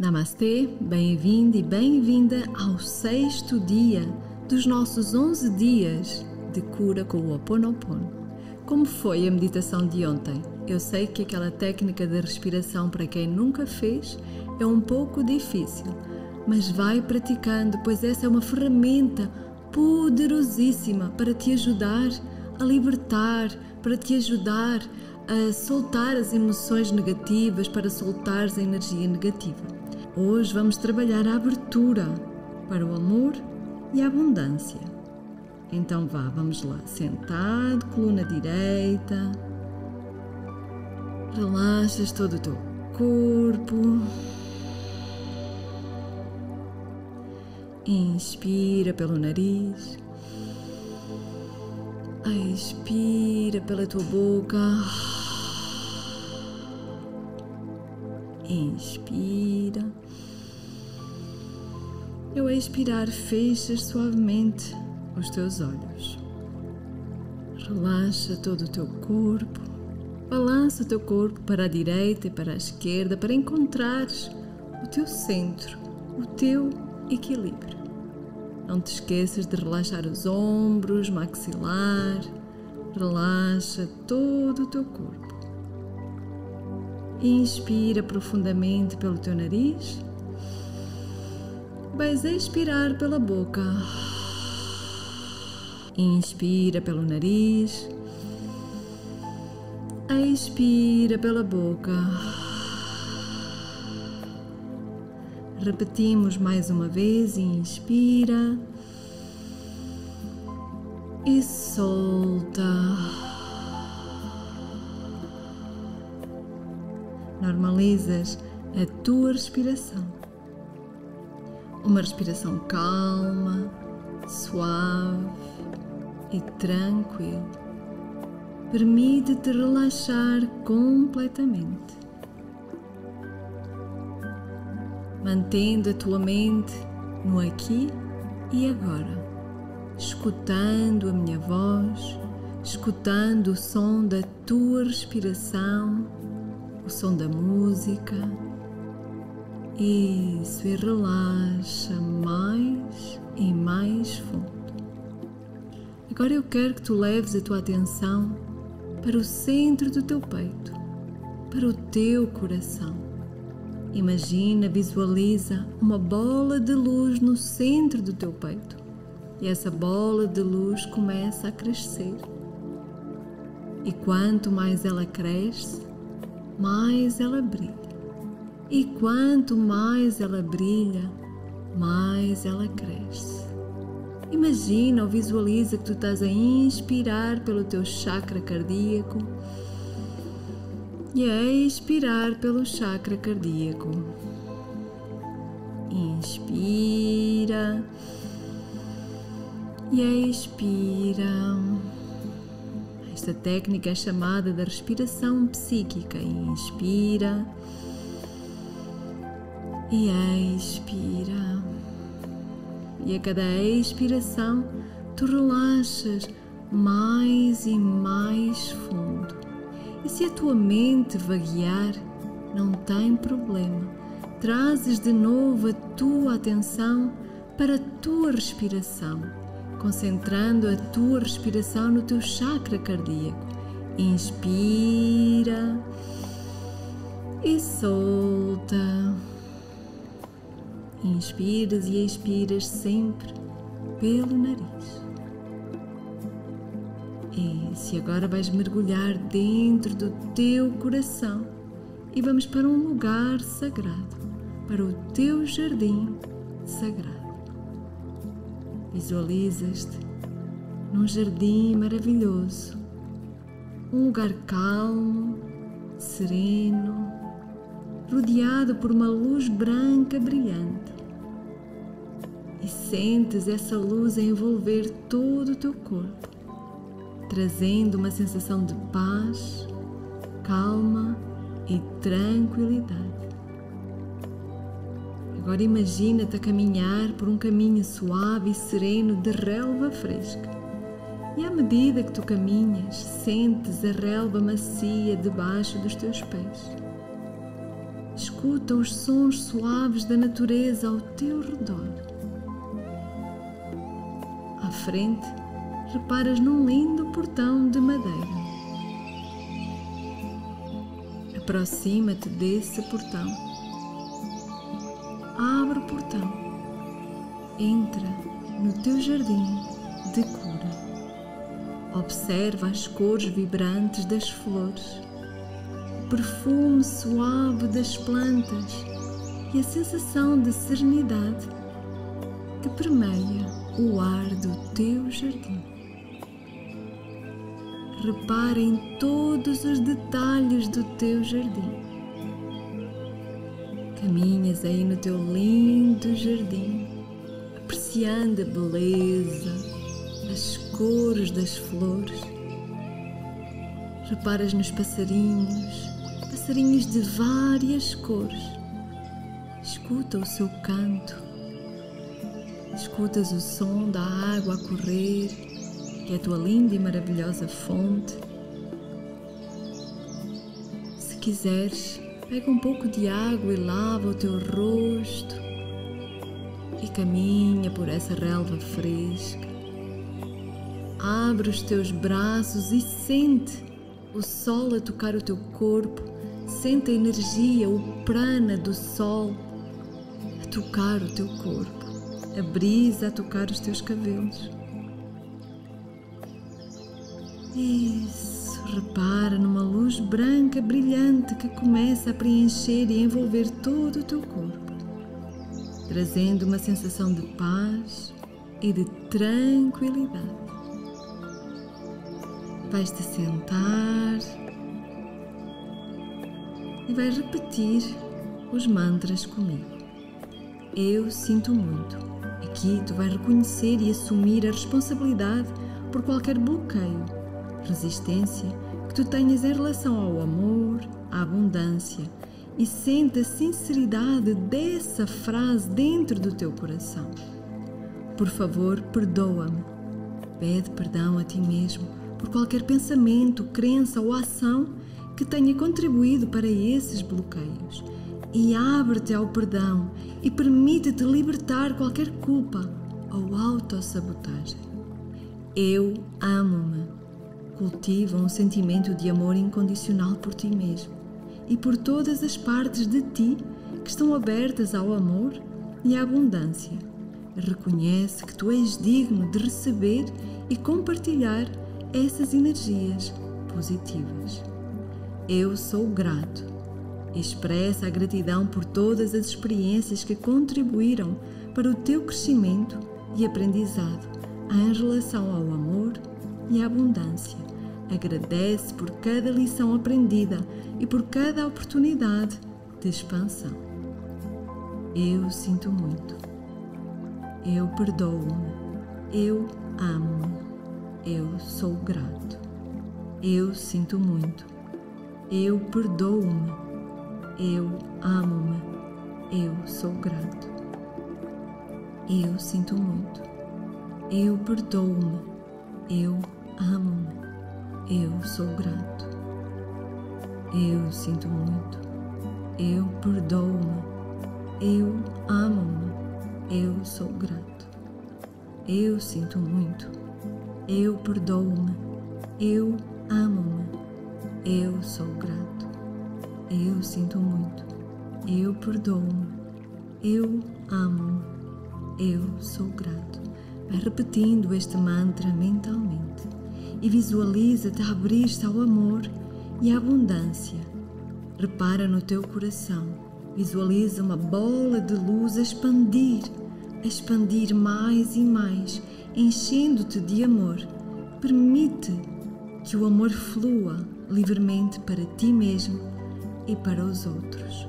Namastê, bem-vindo e bem-vinda ao sexto dia dos nossos 11 dias de cura com o Oponopono. Como foi a meditação de ontem? Eu sei que aquela técnica de respiração para quem nunca fez é um pouco difícil, mas vai praticando, pois essa é uma ferramenta poderosíssima para te ajudar a libertar, para te ajudar a soltar as emoções negativas, para soltar a energia negativa. Hoje vamos trabalhar a abertura para o amor e a abundância. Então vá, vamos lá. Sentado, coluna direita. Relaxas todo o teu corpo. Inspira pelo nariz. Expira pela tua boca. Inspira. Eu a expirar fechas suavemente os teus olhos. Relaxa todo o teu corpo. Balança o teu corpo para a direita e para a esquerda para encontrares o teu centro, o teu equilíbrio. Não te esqueças de relaxar os ombros, maxilar. Relaxa todo o teu corpo. Inspira profundamente pelo teu nariz. Vais expirar pela boca. Inspira pelo nariz. Expira pela boca. Repetimos mais uma vez. Inspira. E solta. Normalizas a tua respiração. Uma respiração calma, suave e tranquila. Permite-te relaxar completamente. Mantendo a tua mente no aqui e agora, escutando a minha voz, escutando o som da tua respiração o som da música. Isso, e relaxa mais e mais fundo. Agora eu quero que tu leves a tua atenção para o centro do teu peito, para o teu coração. Imagina, visualiza uma bola de luz no centro do teu peito e essa bola de luz começa a crescer. E quanto mais ela cresce, mais ela brilha. E quanto mais ela brilha, mais ela cresce. Imagina ou visualiza que tu estás a inspirar pelo teu chakra cardíaco e a expirar pelo chakra cardíaco. Inspira e expira. Esta técnica é chamada da respiração psíquica. Inspira e expira. E a cada expiração, tu relaxas mais e mais fundo. E se a tua mente vaguear, não tem problema. Trazes de novo a tua atenção para a tua respiração concentrando a tua respiração no teu chakra cardíaco. Inspira e solta. Inspiras e expiras sempre pelo nariz. E se agora vais mergulhar dentro do teu coração e vamos para um lugar sagrado, para o teu jardim sagrado. Visualizas-te num jardim maravilhoso, um lugar calmo, sereno, rodeado por uma luz branca brilhante. E sentes essa luz a envolver todo o teu corpo, trazendo uma sensação de paz, calma e tranquilidade. Agora imagina-te a caminhar por um caminho suave e sereno de relva fresca. E à medida que tu caminhas, sentes a relva macia debaixo dos teus pés. escuta os sons suaves da natureza ao teu redor. À frente, reparas num lindo portão de madeira. Aproxima-te desse portão. Abre o portão. Entra no teu jardim de cura. Observa as cores vibrantes das flores, o perfume suave das plantas e a sensação de serenidade que permeia o ar do teu jardim. Repara em todos os detalhes do teu jardim. Caminhas aí no teu lindo jardim, apreciando a beleza, as cores das flores. Reparas nos passarinhos, passarinhos de várias cores. Escuta o seu canto. Escutas o som da água a correr que é a tua linda e maravilhosa fonte. Se quiseres, pega um pouco de água e lava o teu rosto e caminha por essa relva fresca. Abre os teus braços e sente o sol a tocar o teu corpo. Sente a energia, o prana do sol a tocar o teu corpo, a brisa a tocar os teus cabelos. Isso, repara numa luz branca brilhante que começa a preencher e envolver todo o teu corpo, trazendo uma sensação de paz e de tranquilidade. Vais te sentar e vais repetir os mantras comigo. Eu sinto muito. Aqui tu vais reconhecer e assumir a responsabilidade por qualquer bloqueio resistência que tu tenhas em relação ao amor, à abundância e sente a sinceridade dessa frase dentro do teu coração. Por favor, perdoa-me. Pede perdão a ti mesmo por qualquer pensamento, crença ou ação que tenha contribuído para esses bloqueios e abre-te ao perdão e permite-te libertar qualquer culpa ou autossabotagem. Eu amo-me Cultiva um sentimento de amor incondicional por ti mesmo e por todas as partes de ti que estão abertas ao amor e à abundância. Reconhece que tu és digno de receber e compartilhar essas energias positivas. Eu sou grato. Expressa a gratidão por todas as experiências que contribuíram para o teu crescimento e aprendizado em relação ao amor e à abundância Agradece por cada lição aprendida e por cada oportunidade de expansão. Eu sinto muito. Eu perdoo-me. Eu amo-me. Eu sou grato. Eu sinto muito. Eu perdoo-me. Eu amo-me. Eu sou grato. Eu sinto muito. Eu perdoo-me. Eu amo-me. Eu sou grato. Eu sinto muito. Eu perdoo-me. Eu amo-me. Eu sou grato. Eu sinto muito. Eu perdoo-me. Eu amo-me. Eu sou grato. Eu sinto muito. Eu perdoo-me. Eu amo-me. Eu sou grato. Vai repetindo este mantra mentalmente e visualiza-te a abrir-te ao amor e à abundância. Repara no teu coração, visualiza uma bola de luz a expandir, a expandir mais e mais, enchendo-te de amor. Permite que o amor flua livremente para ti mesmo e para os outros.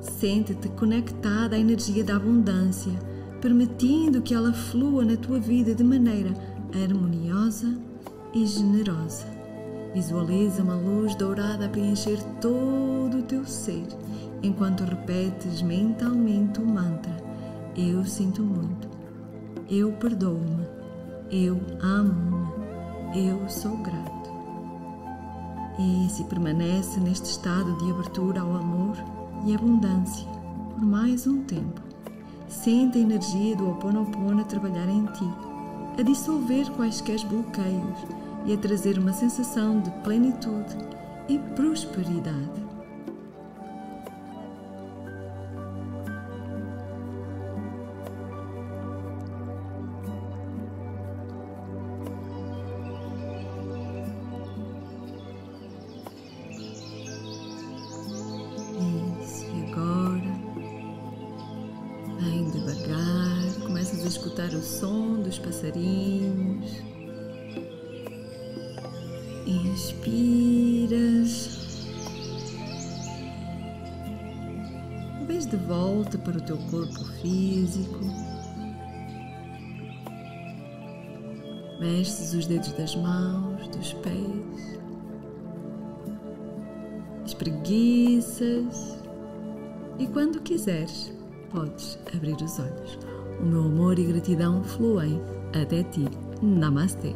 Sente-te conectada à energia da abundância, permitindo que ela flua na tua vida de maneira harmoniosa e generosa. Visualiza uma luz dourada a preencher todo o teu ser enquanto repetes mentalmente o mantra: Eu sinto muito, eu perdoo-me, eu amo-me, eu sou grato. E se permanece neste estado de abertura ao amor e abundância por mais um tempo. Sente a energia do Ho trabalhar em ti, a dissolver quaisquer bloqueios e a trazer uma sensação de plenitude e prosperidade. Escutar o som dos passarinhos. Inspiras. Vês de volta para o teu corpo físico. Mexes os dedos das mãos, dos pés. Espreguiças. E quando quiseres, podes abrir os olhos. O meu amor e gratidão fluem até ti. Namastê.